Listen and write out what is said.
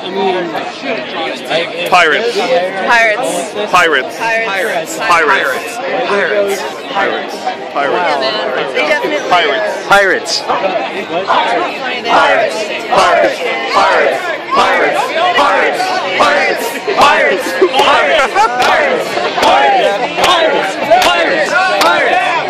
Pirates. Pirates. Pirates. Pirates. Pirates. Pirates. Pirates. Pirates. Pirates. Pirates. Pirates. Pirates. Pirates. Pirates. Pirates. Pirates. Pirates.